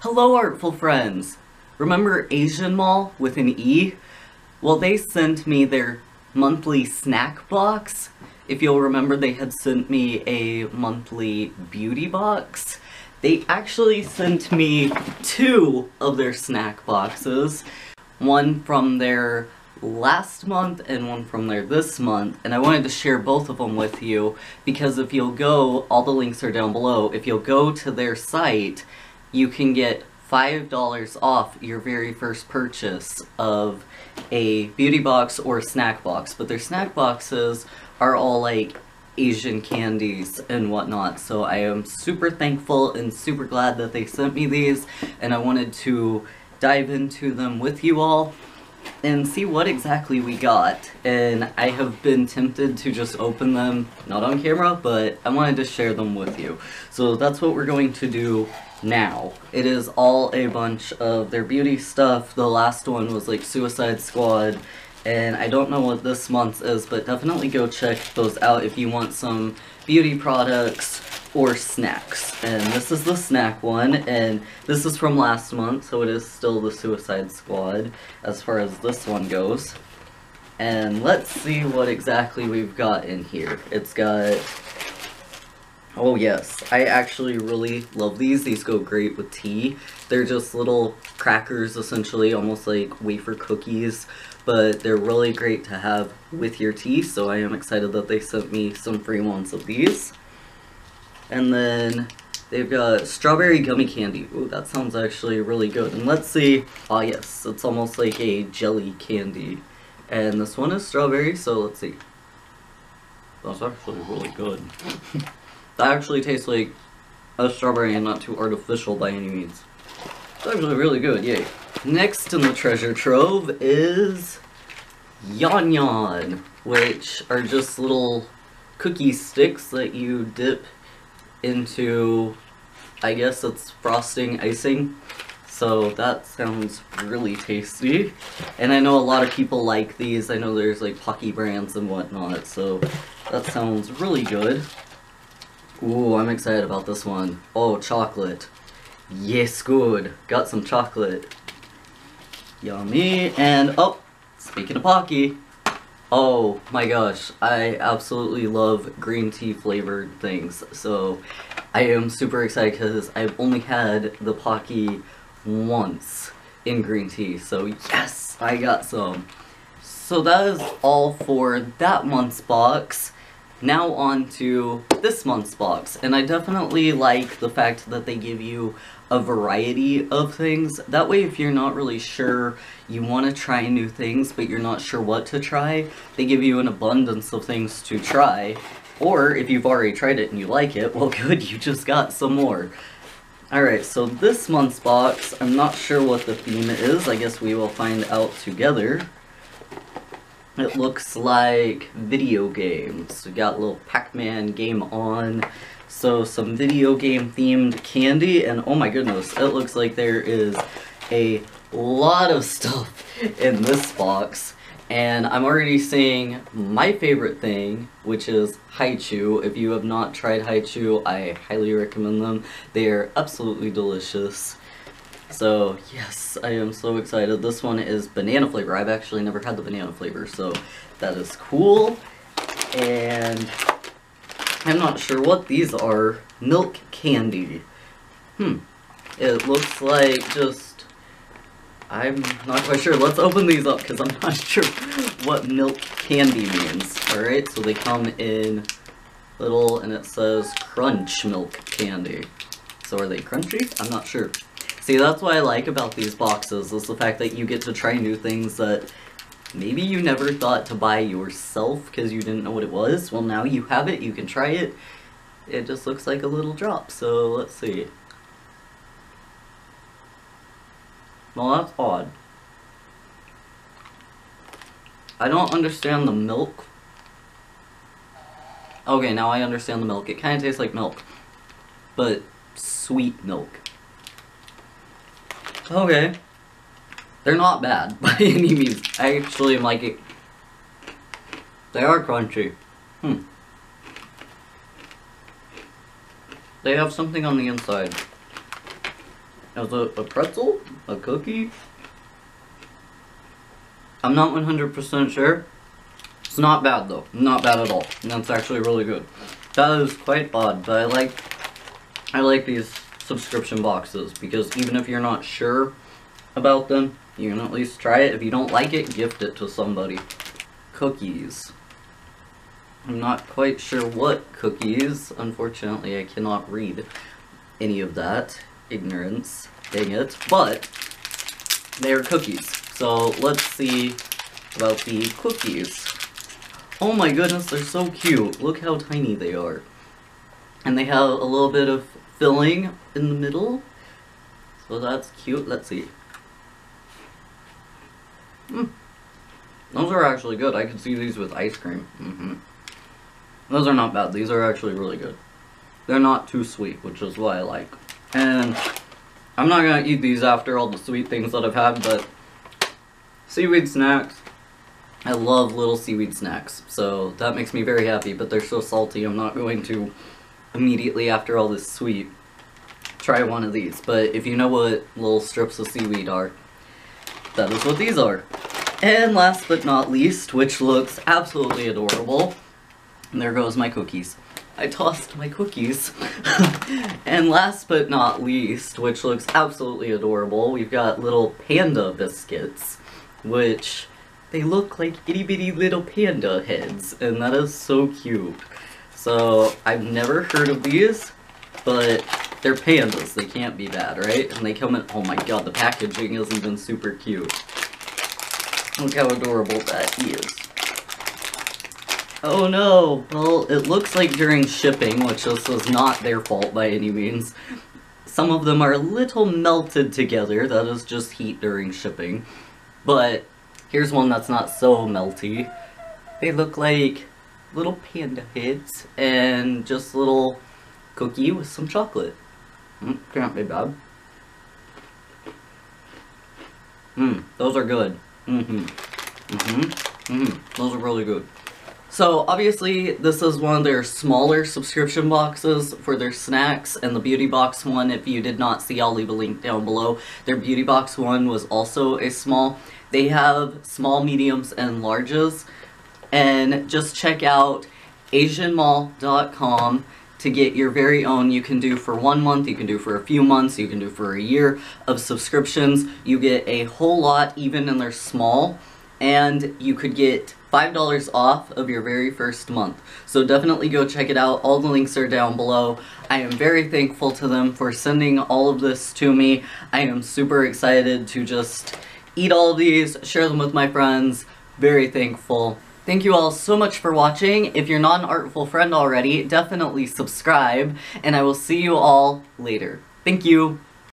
Hello, artful friends! Remember EsianMall with an E? Well, they sent me their monthly snack box. If you'll remember, they had sent me a monthly beauty box. They actually sent me two of their snack boxes. One from their last month and one from there this month and I wanted to share both of them with you because if you'll go, all the links are down below, if you'll go to their site you can get $5 off your very first purchase of a beauty box or snack box but their snack boxes are all like Asian candies and whatnot so I am super thankful and super glad that they sent me these and I wanted to dive into them with you all and see what exactly we got. And I have been tempted to just open them, not on camera, but I wanted to share them with you. So that's what we're going to do now. It is all a bunch of their beauty stuff. The last one was like Suicide Squad. And I don't know what this month is, but definitely go check those out if you want some beauty products or snacks. And this is the snack one, and this is from last month, so it is still the Suicide Squad as far as this one goes. And let's see what exactly we've got in here. It's got... Oh yes, I actually really love these. These go great with tea. They're just little crackers, essentially, almost like wafer cookies, but they're really great to have with your tea, so I am excited that they sent me some free ones of these. And then they've got strawberry gummy candy. Ooh, that sounds actually really good. And let's see. Ah, oh, yes, it's almost like a jelly candy. And this one is strawberry, so let's see. That's actually really good. that actually tastes like a strawberry and not too artificial by any means. It's actually really good, yay. Next in the treasure trove is Yan Yan, which are just little cookie sticks that you dip into, I guess it's frosting icing. So that sounds really tasty. And I know a lot of people like these. I know there's like Pocky brands and whatnot. So that sounds really good. Ooh, I'm excited about this one. Oh, chocolate. Yes, good. Got some chocolate. Yummy. And, oh, speaking of Pocky, Oh my gosh, I absolutely love green tea flavored things. So I am super excited because I've only had the Pocky once in green tea. So yes, I got some. So that is all for that month's box. Now on to this month's box, and I definitely like the fact that they give you a variety of things. That way if you're not really sure you want to try new things but you're not sure what to try, they give you an abundance of things to try. Or if you've already tried it and you like it, well good, you just got some more. Alright, so this month's box, I'm not sure what the theme is, I guess we will find out together. It looks like video games. We got a little Pac-Man game on. So some video game themed candy and oh my goodness, it looks like there is a lot of stuff in this box. And I'm already seeing my favorite thing, which is Hi-Chew. If you have not tried Hi-Chew, I highly recommend them. They are absolutely delicious. So, yes, I am so excited. This one is banana flavor. I've actually never had the banana flavor, so that is cool. And I'm not sure what these are. Milk candy. Hmm. It looks like just... I'm not quite sure. Let's open these up because I'm not sure what milk candy means. Alright, so they come in little and it says crunch milk candy. So are they crunchy? I'm not sure. See, that's what I like about these boxes, is the fact that you get to try new things that maybe you never thought to buy yourself because you didn't know what it was. Well, now you have it, you can try it. It just looks like a little drop, so let's see. Well, that's odd. I don't understand the milk. Okay, now I understand the milk. It kind of tastes like milk, but sweet milk. Okay. They're not bad by any means. I actually am liking. They are crunchy. Hmm. They have something on the inside. Is it a pretzel? A cookie? I'm not 100% sure. It's not bad though. Not bad at all. And that's actually really good. That is quite odd, but I like I like these subscription boxes because even if you're not sure about them, you can at least try it. If you don't like it, gift it to somebody. Cookies. I'm not quite sure what cookies. Unfortunately, I cannot read any of that. Ignorance. Dang it. But, they are cookies. So, let's see about the cookies. Oh my goodness, they're so cute. Look how tiny they are. And they have a little bit of filling in the middle. So that's cute. Let's see. Mm. Those are actually good. I could see these with ice cream. Mm -hmm. Those are not bad. These are actually really good. They're not too sweet, which is what I like. And I'm not gonna eat these after all the sweet things that I've had, but seaweed snacks. I love little seaweed snacks, so that makes me very happy, but they're so salty I'm not going to immediately after all this sweet try one of these. But if you know what little strips of seaweed are, that is what these are. And last but not least, which looks absolutely adorable, there goes my cookies. I tossed my cookies. and last but not least, which looks absolutely adorable, we've got little panda biscuits, which they look like itty bitty little panda heads, and that is so cute. So, I've never heard of these, but they're pandas, they can't be bad, right? And they come in- oh my god, the packaging is even super cute. Look how adorable that is. Oh no! Well, it looks like during shipping, which this was not their fault by any means, some of them are a little melted together, that is just heat during shipping. But, here's one that's not so melty. They look like little panda heads and just a little cookie with some chocolate. Mm, can't be bad. Mmm, those are good. Mm-hmm. Mm-hmm. Mm-hmm. Those are really good. So, obviously, this is one of their smaller subscription boxes for their snacks, and the Beauty Box one, if you did not see, I'll leave a link down below. Their Beauty Box one was also a small. They have small, mediums, and larges, and just check out esianmall.com to get your very own. You can do for one month, you can do for a few months, you can do for a year of subscriptions. You get a whole lot, even in their small, and you could get $5 off of your very first month. So definitely go check it out. All the links are down below. I am very thankful to them for sending all of this to me. I am super excited to just eat all these, share them with my friends. Very thankful. Thank you all so much for watching. If you're not an Artful Friend already, definitely subscribe, and I will see you all later. Thank you!